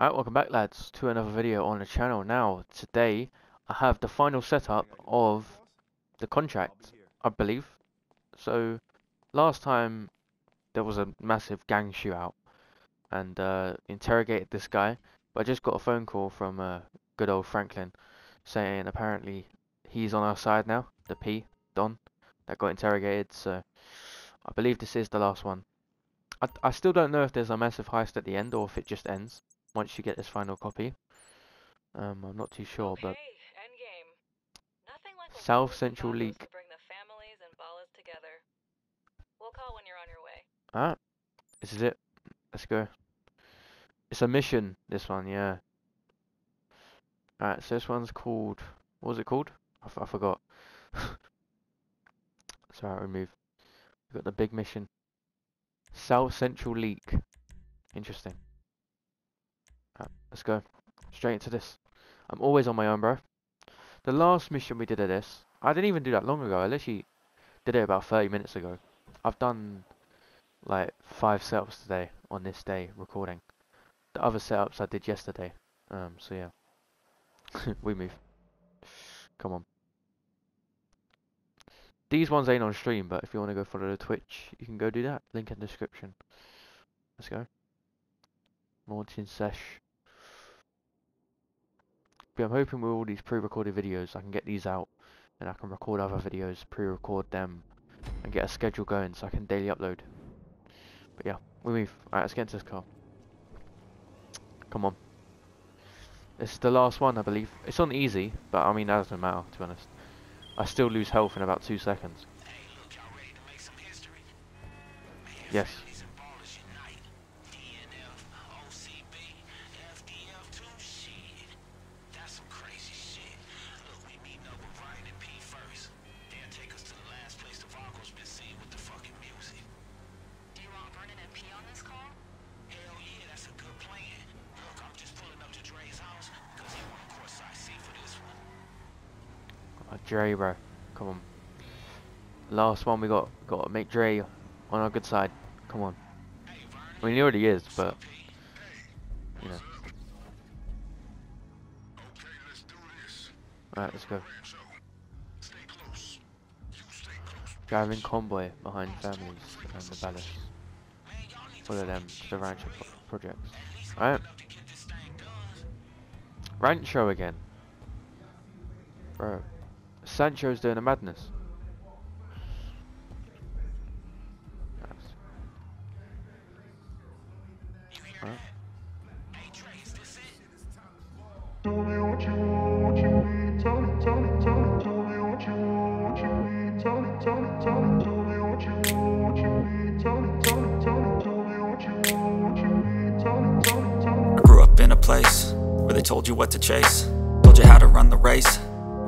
Alright, welcome back lads to another video on the channel. Now, today I have the final setup of the contract, I believe. So, last time there was a massive gang shootout and uh, interrogated this guy. But I just got a phone call from uh, good old Franklin saying apparently he's on our side now, the P, Don, that got interrogated. So, I believe this is the last one. I, I still don't know if there's a massive heist at the end or if it just ends once you get this final copy. Um, I'm not too sure, okay, but like South Central Leak. To bring the families and Ballas together. We'll call when you're on your way. alright, this is it. Let's go. It's a mission, this one, yeah. Alright, so this one's called. What was it called? I, f- I forgot. Sorry, remove. We've got the big mission. South Central Leak. Interesting. Let's go. Straight into this. I'm always on my own, bro. The last mission we did of this, I didn't even do that long ago. I literally did it about 30 minutes ago. I've done like five setups today on this day recording. The other setups I did yesterday. Um, so yeah, we move. Come on. These ones ain't on stream, but if you want to go follow the Twitch, you can go do that. Link in description. Let's go. Launching sesh. But I'm hoping with all these pre-recorded videos, I can get these out, and I can record other videos, pre-record them, and get a schedule going so I can daily upload. But yeah, we move. Alright, let's get into this car. Come on. This is the last one, I believe. It's on easy, but I mean, that doesn't matter, to be honest. I still lose health in about two seconds. Yes. Dre, bro. Come on. Last one we got. Got to make Dre on our good side. Come on. I mean, he already is, but you know. Alright, let's go. Driving convoy behind families and the Ballas. Follow them to the Rancho pro- projects. Alright. Rancho again. Bro. Sancho's doing a madness. I grew up in a place where they told you what to chase, told you how to run the race.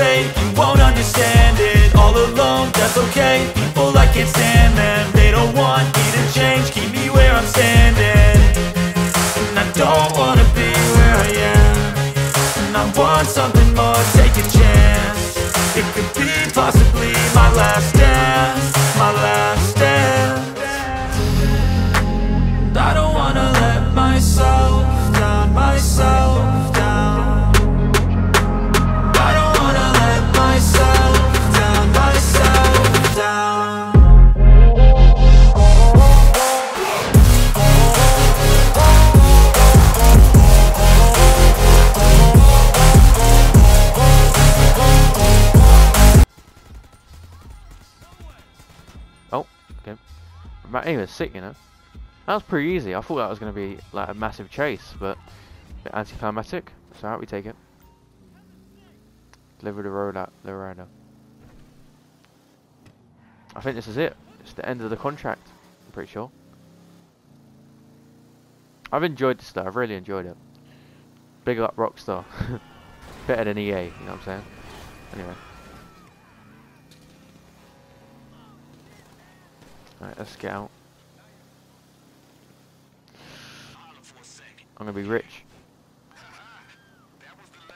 you won't understand it. All alone, that's okay, people I can't stand them They don't want me to change, keep me where I'm standing ain't even sick, you know. That was pretty easy. I thought that was going to be like a massive chase, but a anticlimactic. So out we take it. Deliver the road out the rider. I think this is it. It's the end of the contract. I'm pretty sure. I've enjoyed this though. I've really enjoyed it. Big up Rockstar. Better than EA. You know what I'm saying? Anyway. Alright, let's get out. I'm gonna be rich.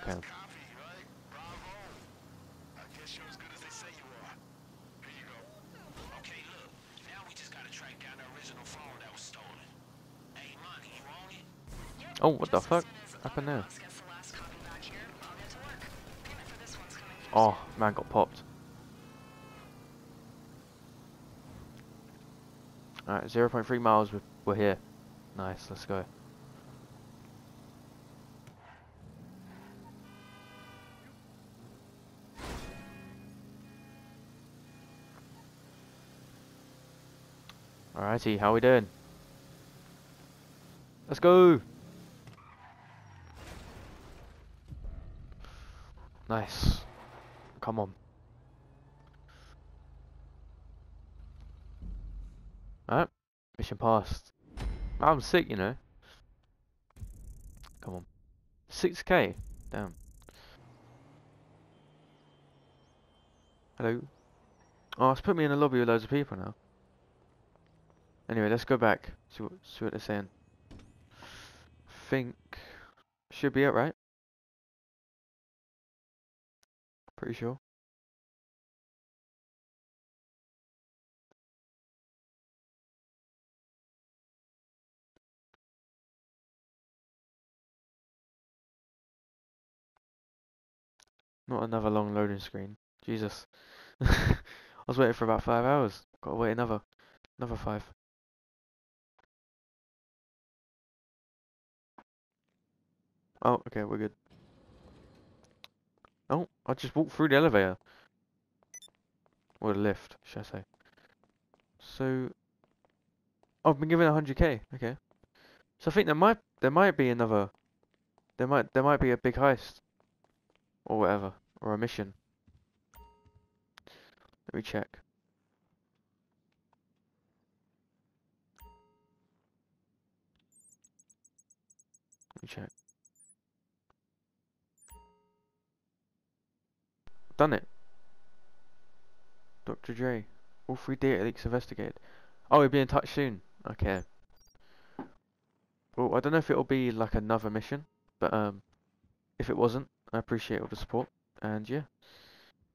Okay. Oh, what the fuck happened there? Oh, man got popped. Alright, 0.3 miles, we're, we're here. Nice, let's go. Alrighty, how we doing? Let's go! Nice. Come on. Alright, mission passed. I'm sick, you know. Come on. 6k? Damn. Hello? Oh, it's put me in a lobby with loads of people now. Anyway, let's go back. See what, see what they're saying. Think should be it, right? Pretty sure. Not another long loading screen. Jesus. I was waiting for about five hours. Gotta wait another another five. Oh, okay, we're good. Oh, I just walked through the elevator. Or the lift, should I say. So I've been given 100k. Okay. So I think there might there might be another there might there might be a big heist or whatever or a mission. Let me check. Let me check. Done it. Dr. Dre. All three data leaks investigated. Oh, we'll be in touch soon. Okay. Well, I don't know if it'll be like another mission, but um, if it wasn't, I appreciate all the support. And yeah,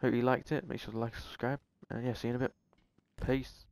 hope you liked it. Make sure to like subscribe. And yeah, see you in a bit. Peace.